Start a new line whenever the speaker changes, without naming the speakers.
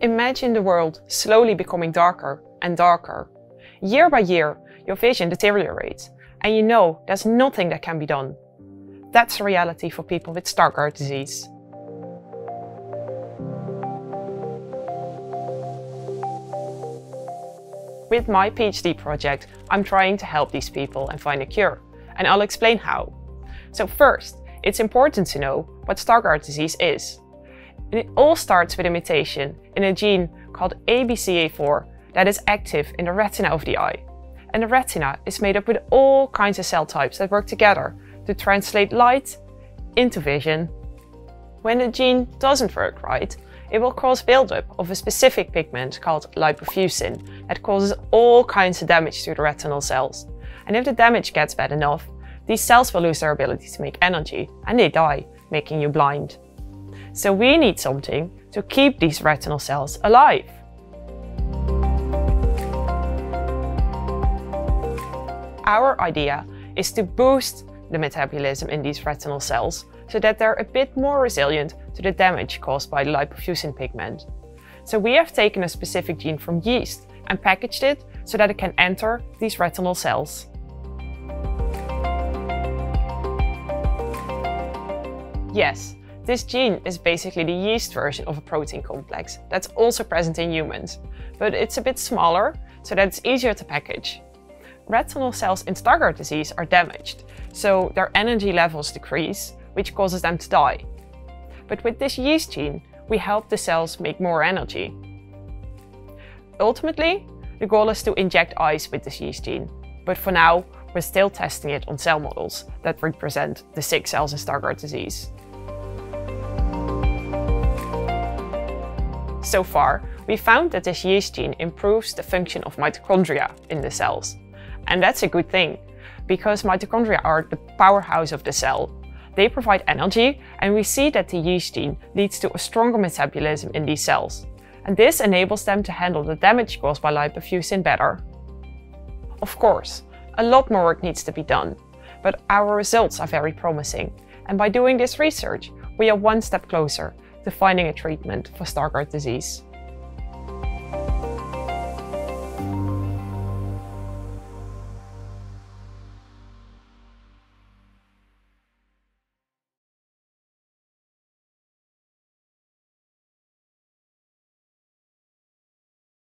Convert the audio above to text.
Imagine the world slowly becoming darker and darker. Year by year, your vision deteriorates, and you know there's nothing that can be done. That's the reality for people with Stargardt disease. With my PhD project, I'm trying to help these people and find a cure, and I'll explain how. So first, it's important to know what Stargardt disease is. And it all starts with a mutation in a gene called ABCA4 that is active in the retina of the eye. And the retina is made up with all kinds of cell types that work together to translate light into vision. When the gene doesn't work right, it will cause buildup of a specific pigment called lipofuscin that causes all kinds of damage to the retinal cells. And if the damage gets bad enough, these cells will lose their ability to make energy and they die, making you blind. So we need something to keep these retinal cells alive. Our idea is to boost the metabolism in these retinal cells so that they're a bit more resilient to the damage caused by the lipofuscin pigment. So we have taken a specific gene from yeast and packaged it so that it can enter these retinal cells. Yes, this gene is basically the yeast version of a protein complex that's also present in humans, but it's a bit smaller so that it's easier to package. Retinal cells in Stargardt disease are damaged, so their energy levels decrease, which causes them to die. But with this yeast gene, we help the cells make more energy. Ultimately, the goal is to inject eyes with this yeast gene, but for now, we're still testing it on cell models that represent the sick cells in Stargardt disease. So far, we found that this yeast gene improves the function of mitochondria in the cells. And that's a good thing, because mitochondria are the powerhouse of the cell. They provide energy, and we see that the yeast gene leads to a stronger metabolism in these cells. And this enables them to handle the damage caused by lipofuscin better. Of course, a lot more work needs to be done, but our results are very promising. And by doing this research, we are one step closer to finding a treatment for Stargardt disease.